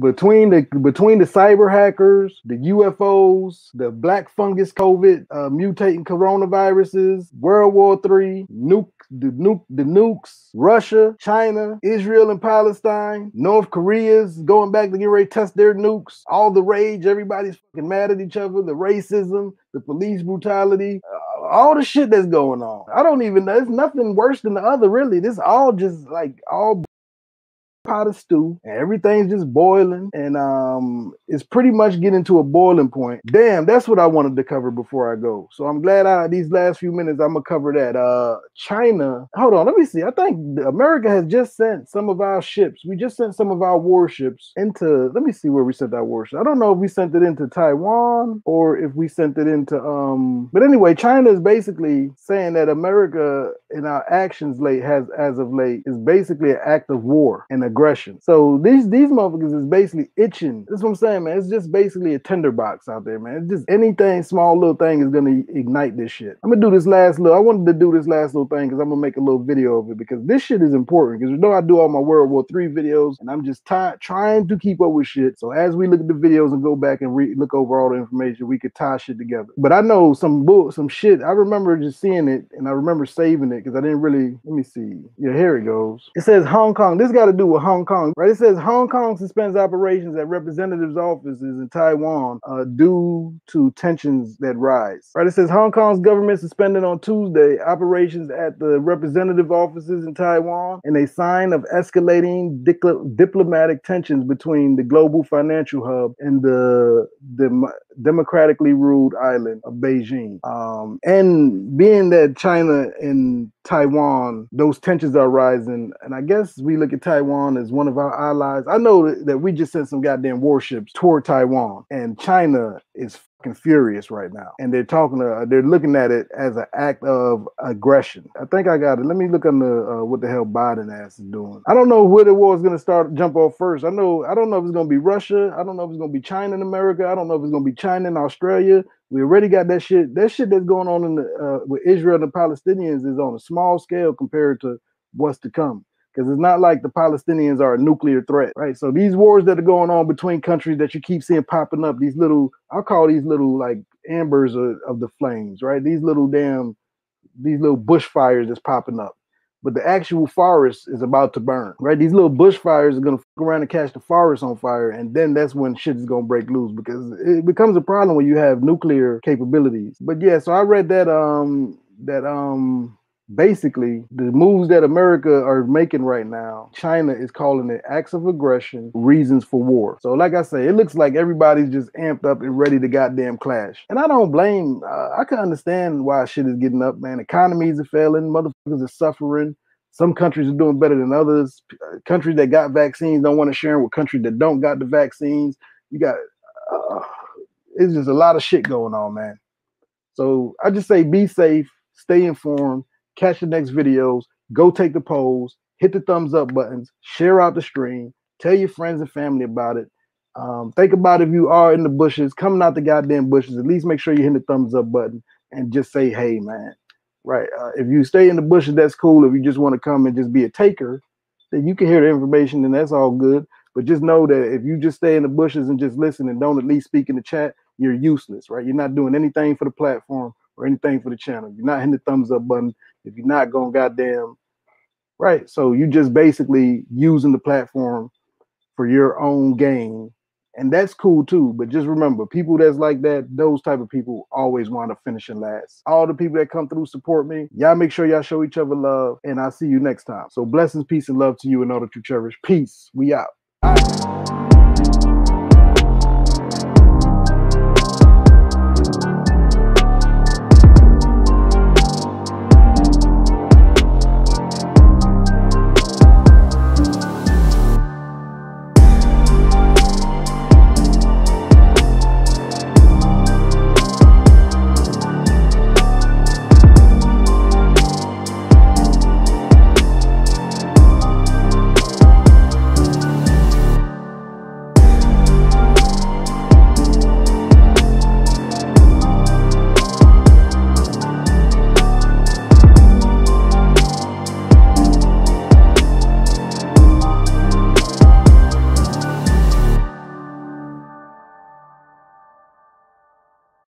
between the between the cyber hackers, the UFOs, the black fungus COVID, uh, mutating coronaviruses, World War Three, nuke the nuke the nukes, Russia, China, Israel and Palestine, North Korea's going back to get ready to test their nukes, all the rage, everybody's fucking mad at each other, the racism, the police brutality, uh, all the shit that's going on. I don't even know. It's nothing worse than the other, really. This all just like all pot of stew and everything's just boiling and um it's pretty much getting to a boiling point. Damn that's what i wanted to cover before i go. So i'm glad i these last few minutes i'm gonna cover that. Uh china hold on let me see. I think america has just sent some of our ships. We just sent some of our warships into let me see where we sent our warship. I don't know if we sent it into taiwan or if we sent it into um but anyway china is basically saying that america in our actions late has as of late is basically an act of war and a aggression. So these these motherfuckers is basically itching. That's what I'm saying, man. It's just basically a tinderbox out there, man. It's just anything, small little thing is gonna ignite this shit. I'm gonna do this last little. I wanted to do this last little thing because I'm gonna make a little video of it because this shit is important. Because you know I do all my World War Three videos, and I'm just t- trying to keep up with shit. So as we look at the videos and go back and re- look over all the information, we could tie shit together. But I know some bull, some shit. I remember just seeing it, and I remember saving it because I didn't really. Let me see. Yeah, here it goes. It says Hong Kong. This got to do with Hong Kong, right? It says Hong Kong suspends operations at representatives' offices in Taiwan uh, due to tensions that rise. Right? It says Hong Kong's government suspended on Tuesday operations at the representative offices in Taiwan in a sign of escalating diplomatic tensions between the global financial hub and the, the democratically ruled island of Beijing. Um, and being that China and Taiwan, those tensions are rising. And I guess we look at Taiwan as one of our allies. I know that, we just sent some goddamn warships toward Taiwan, and China is furious right now. And they're talking, to, they're looking at it as an act of aggression. I think I got it. Let me look on the uh, what the hell Biden ass is doing. I don't know where the war is going to start, jump off first. I know, I don't know if it's going to be Russia. I don't know if it's going to be China in America. I don't know if it's going to be China in Australia. We already got that shit. That shit that's going on in the uh, with Israel and the Palestinians is on a small scale compared to what's to come because it's not like the Palestinians are a nuclear threat, right? So these wars that are going on between countries that you keep seeing popping up, these little, I'll call these little like ambers of, of the flames, right? These little damn, these little bushfires that's popping up. But the actual forest is about to burn, right? These little bushfires are gonna fuck around and catch the forest on fire, and then that's when shit is gonna break loose because it becomes a problem when you have nuclear capabilities. But yeah, so I read that um that um basically the moves that America are making right now, China is calling it acts of aggression, reasons for war. So, like I say, it looks like everybody's just amped up and ready to goddamn clash. And I don't blame. Uh, I can understand why shit is getting up, man. Economies are failing, motherfuckers are suffering. Some countries are doing better than others. Uh, countries that got vaccines don't want to share them with countries that don't got the vaccines. You got, uh, it's just a lot of shit going on, man. So I just say be safe, stay informed, catch the next videos, go take the polls, hit the thumbs up buttons, share out the stream, tell your friends and family about it. Um, think about if you are in the bushes, coming out the goddamn bushes, at least make sure you hit the thumbs up button and just say, hey, man. Right. Uh, if you stay in the bushes, that's cool. If you just want to come and just be a taker, then you can hear the information and that's all good. But just know that if you just stay in the bushes and just listen and don't at least speak in the chat, you're useless, right? You're not doing anything for the platform or anything for the channel. You're not hitting the thumbs up button if you're not going goddamn right. So you just basically using the platform for your own gain. And that's cool too. But just remember, people that's like that, those type of people always want to finish and last. All the people that come through support me. Y'all make sure y'all show each other love. And I'll see you next time. So blessings, peace, and love to you and all that you cherish. Peace. We out.